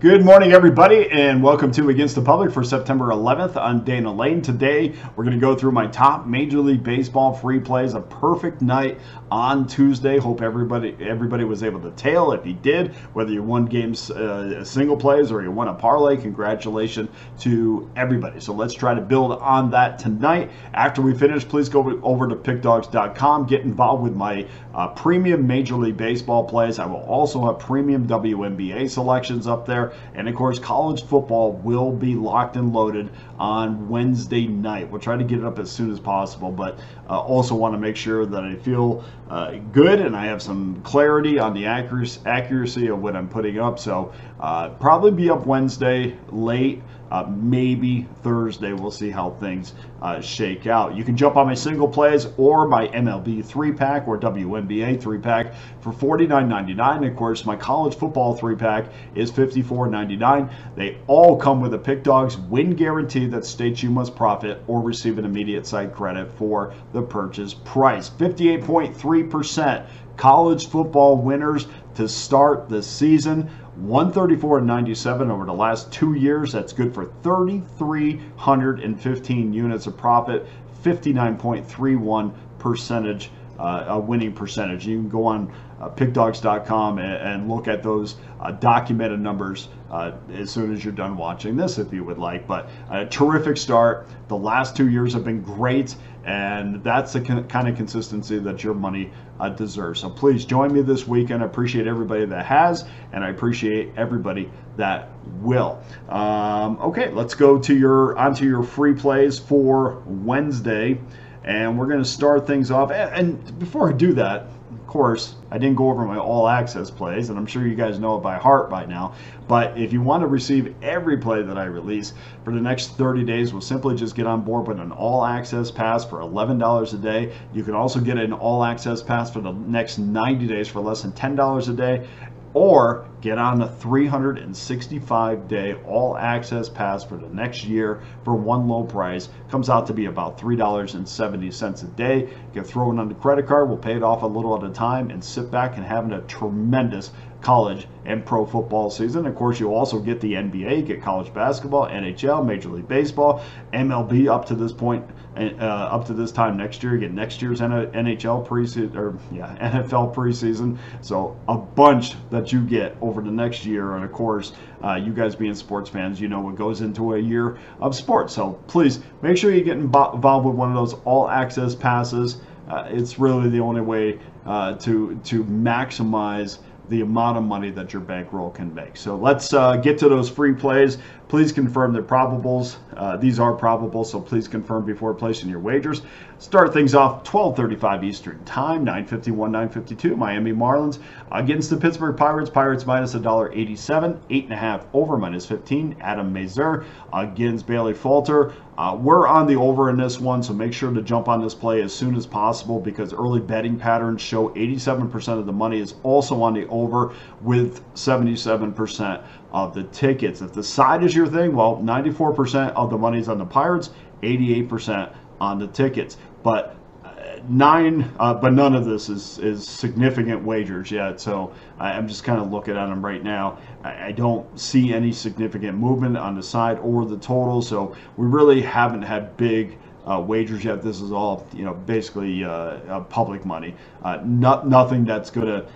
Good morning, everybody, and welcome to Against the Public for September 11th. I'm Dana Lane. Today, we're going to go through my top Major League Baseball free plays. A perfect night on Tuesday. Hope everybody everybody was able to tail. If you did, whether you won games uh, single plays or you won a parlay, congratulations to everybody. So let's try to build on that tonight. After we finish, please go over to pickdawgz.com. Get involved with my uh, premium Major League Baseball plays. I will also have premium WNBA selections up there. And of course, college football will be locked and loaded on Wednesday night. We'll try to get it up as soon as possible, but uh, also want to make sure that I feel uh, good and I have some clarity on the accuracy, accuracy of what I'm putting up. So uh, probably be up Wednesday late. Uh, maybe Thursday. We'll see how things uh, shake out. You can jump on my single plays or my MLB three pack or WNBA three pack for $49.99. Of course, my college football three pack is $54.99. They all come with a Pick Dawgz win guarantee that states you must profit or receive an immediate site credit for the purchase price. 58.3% college football winners to start the season. 134 and 97 over the last two years. That's good for 3,315 units of profit, 59.31 percentage, uh, a winning percentage. You can go on uh, pickdawgz.com and, and, look at those uh, documented numbers uh, as soon as you're done watching this if you would like. But a terrific start. The last two years have been great, and that's the kind of consistency that your money uh, deserves. So please join me this weekend. I appreciate everybody that has, and I appreciate everybody that will. Um, okay, let's go to your onto your free plays for Wednesday, and we're going to start things off. and, and before I do that, course, I didn't go over my all access plays, and I'm sure you guys know it by heart by now. But if you want to receive every play that I release for the next 30 days, we'll simply just get on board with an all access pass for $11 a day. You can also get an all access pass for the next 90 days for less than $10 a day or get on a 365 day all access pass for the next year for one low price comes out to be about $3.70 a day you can throw it on the credit card we'll pay it off a little at a time and sit back and having a tremendous college and pro football season. Of course, you'll also get the NBA, get college basketball, NHL, Major League Baseball, MLB up to this point, uh, up to this time next year. You get next year's NHL preseason, or yeah, NFL preseason. So a bunch that you get over the next year, and of course, uh, you guys being sports fans, you know what goes into a year of sports. So please make sure you get involved with one of those all access passes. Uh, it's really the only way uh, to to maximize the amount of money that your bankroll can make. So let's uh, get to those free plays. Please confirm the probables. Uh, these are probable, so please confirm before placing your wagers. Start things off 12:35 Eastern Time, 9:51, 9:52. Miami Marlins against the Pittsburgh Pirates. Pirates minus $1.87, eight and a half over minus 15. Adam Mazur against Bailey Falter. Uh, we're on the over in this one, so make sure to jump on this play as soon as possible because early betting patterns show 87% of the money is also on the over with 77% of the tickets. If the side is your thing, well, 94% of the money's on the Pirates, 88% on the tickets. But uh, nine, uh, but none of this is, is significant wagers yet. So I'm just kind of looking at them right now. I, I, don't see any significant movement on the side or the total. So we really haven't had big uh, wagers yet. This is all, you know, basically uh, public money. Uh, not, nothing that's going to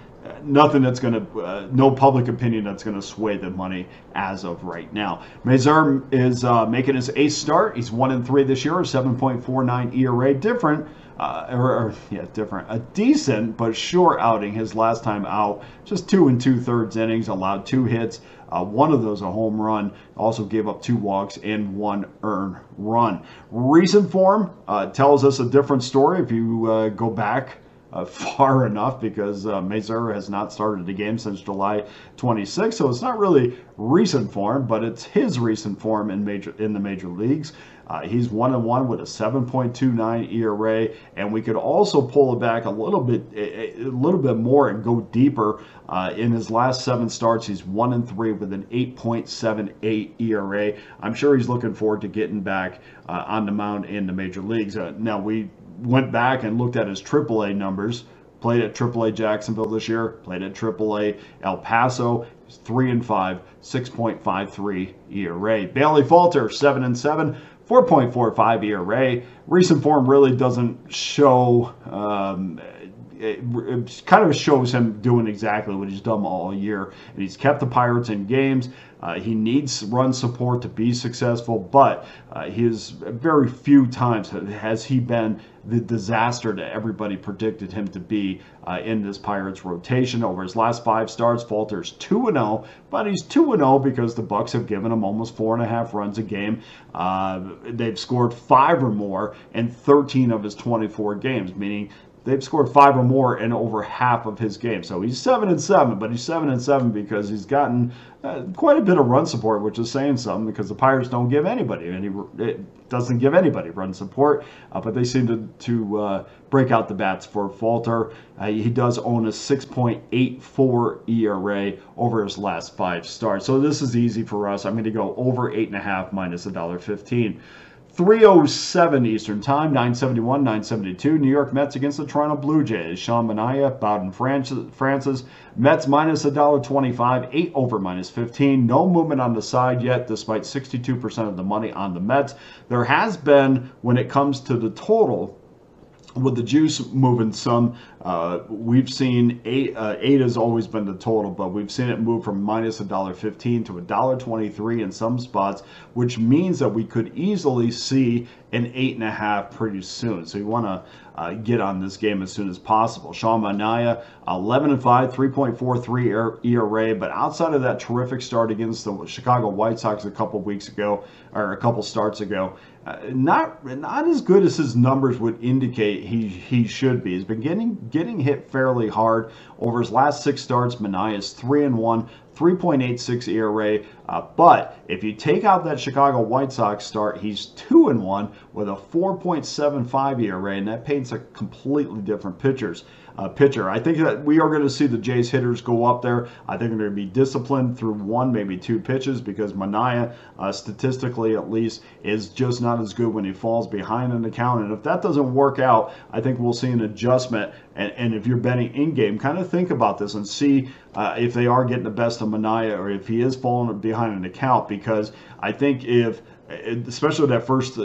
nothing that's going to, uh, no public opinion that's going to sway the money as of right now. Mazur is uh, making his eighth start. He's one in three this year, 7.49 ERA. Different, uh, or, or, yeah, different. A decent but short outing. His last time out, just two and two thirds innings, allowed two hits. Uh, one of those a home run. Also gave up two walks and one earned run. Recent form uh, tells us a different story. If you uh, go back uh, far enough because uh, Mazur has not started a game since July 26, so it's not really recent form, but it's his recent form in major in the major leagues. Uh, he's one and one with a 7.29 ERA, and we could also pull it back a little bit, a, a little bit more and go deeper. Uh, in his last seven starts, he's one and three with an 8.78 ERA. I'm sure he's looking forward to getting back uh, on the mound in the major leagues. Uh, now we went back and looked at his AAA numbers, played at AAA Jacksonville this year, played at AAA El Paso, three and five, 6.53 ERA. Bailey Falter, seven and seven, 4.45 ERA. Recent form really doesn't show. Um, it, it, kind of shows him doing exactly what he's done all year. And he's kept the Pirates in games. Uh, he needs run support to be successful, but uh, his very few times has he been the disaster that everybody predicted him to be uh, in this Pirates rotation. Over his last five starts, Falter's 2 0, but he's 2 0 because the Bucs have given him almost four and a half runs a game. Uh, they've scored five or more in 13 of his 24 games, meaning they've scored five or more in over half of his games. So he's seven and seven, but he's seven and seven because he's gotten uh, quite a bit of run support, which is saying something because the Pirates don't give anybody any. It doesn't give anybody run support, uh, but they seem to to uh, break out the bats for Falter. Uh, he does own a 6.84 ERA over his last five starts, so this is easy for us. I'm going to go over eight and a half minus a dollar fifteen. 307 Eastern Time, 971, 972. New York Mets against the Toronto Blue Jays. Sean Manaea, Bowden Francis. Mets minus $1.25, 8 over minus 15. No movement on the side yet, despite 62% of the money on the Mets. There has been, when it comes to the total, with the juice moving some, uh, we've seen eight. Uh, eight has always been the total, but we've seen it move from minus a dollar fifteen to a dollar twenty-three in some spots, which means that we could easily see an eight and a half pretty soon. So you want to uh, get on this game as soon as possible. Sean Manaea, 11 and 5, 3.43 ERA, but outside of that terrific start against the Chicago White Sox a couple weeks ago, or a couple starts ago, uh, not not as good as his numbers would indicate he he should be. He's been getting getting hit fairly hard over his last six starts. Manaea is three and one, 3.86 ERA. Uh, but if you take out that Chicago White Sox start, he's two and one with a 4.75 ERA, and that paints a completely different pictures uh, pitcher. I think that we are going to see the Jays hitters go up there. I think they're going to be disciplined through one, maybe two pitches because Manaea, uh, statistically at least, is just not as good when he falls behind an account. And if that doesn't work out, I think we'll see an adjustment. And, and if you're betting in game, kind of think about this and see uh, if they are getting the best of Manaea or if he is falling behind an account because I think if especially that first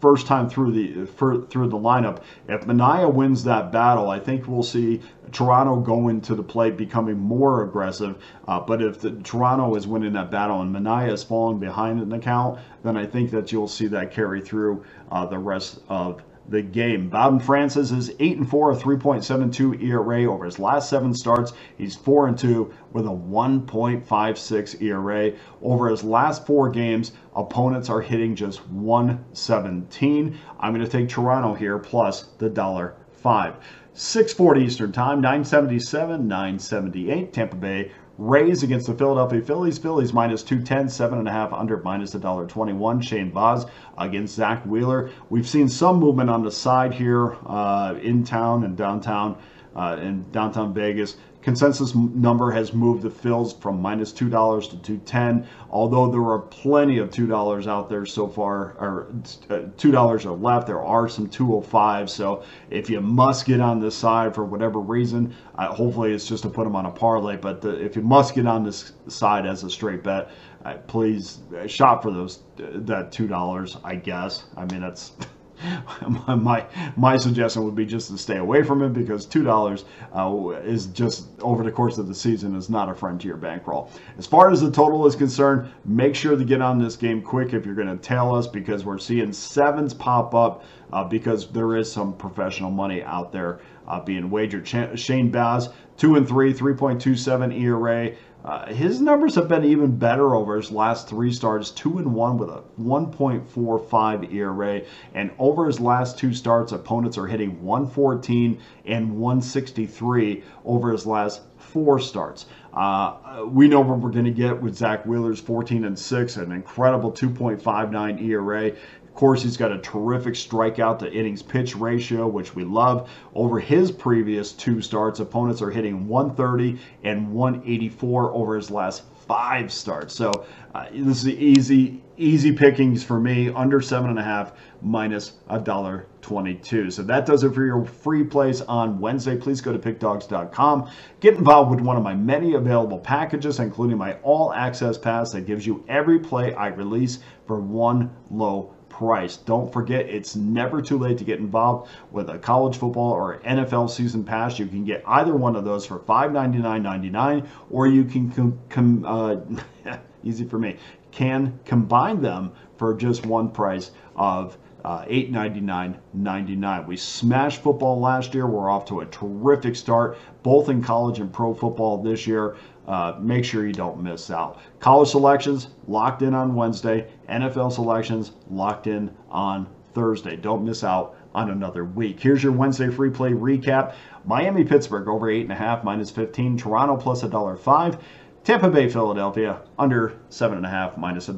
first time through the for, through the lineup. If Manaea wins that battle, I think we'll see Toronto going to the plate becoming more aggressive. Uh, but if the, Toronto is winning that battle and Manaea is falling behind in the count, then I think that you'll see that carry through uh, the rest of the game. Bowden Francis is 8 and 4, a 3.72 ERA over his last seven starts. He's 4 and 2 with a 1.56 ERA. Over his last four games, opponents are hitting just 117. I'm going to take Toronto here plus the dollar five. 640 Eastern Time, 977, 978. Tampa Bay Rays against the Philadelphia Phillies. Phillies minus 210, seven and a half under minus a dollar 21. Shane Baz against Zack Wheeler. We've seen some movement on the side here uh, in town and downtown uh, in downtown Vegas. Consensus number has moved the Phils from minus two dollars to two ten. Although there are plenty of two dollars out there so far, or uh, two dollars are left. There are some two oh five. So if you must get on this side for whatever reason, uh, hopefully it's just to put them on a parlay. But the, if you must get on this side as a straight bet, uh, please shop for those uh, that two dollars. I guess. I mean that's. my my suggestion would be just to stay away from it because two dollars uh, is just over the course of the season is not a frontier bankroll. As far as the total is concerned, make sure to get on this game quick if you're going to tail us because we're seeing sevens pop up uh, because there is some professional money out there uh, being wagered. Shane Baz, two and three, 3.27 ERA. Uh, his numbers have been even better over his last three starts, two and one with a 1.45 ERA, and over his last two starts, opponents are hitting 114 and 163 over his last four starts. Uh, we know what we're going to get with Zack Wheeler's 14 and 6, an incredible 2.59 ERA course, he's got a terrific strikeout to innings pitch ratio, which we love. Over his previous two starts, opponents are hitting 130 and 184 over his last five starts. So uh, this is easy, easy pickings for me. Under seven and a half minus a dollar 22. So that does it for your free plays on Wednesday. Please go to pickdawgz.com. Get involved with one of my many available packages, including my all access pass that gives you every play I release for one low price. Don't forget, it's never too late to get involved with a college football or NFL season pass. You can get either one of those for $599.99, or you can com- com- uh, easy for me, can combine them for just one price of uh, $899.99. We smashed football last year. We're off to a terrific start, both in college and pro football this year. Uh, make sure you don't miss out. College selections locked in on Wednesday, NFL selections locked in on Thursday. Don't miss out on another week. Here's your Wednesday free play recap Miami Pittsburgh over 8.5 minus 15, Toronto plus $1.05. Tampa Bay, Philadelphia, under 7.5 minus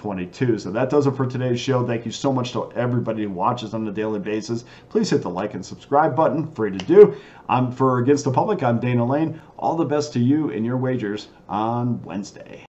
$1.22. So that does it for today's show. Thank you so much to everybody who watches on a daily basis. Please hit the like and subscribe button. Free to do. I'm for Against the Public. I'm Dana Lane. All the best to you and your wagers on Wednesday.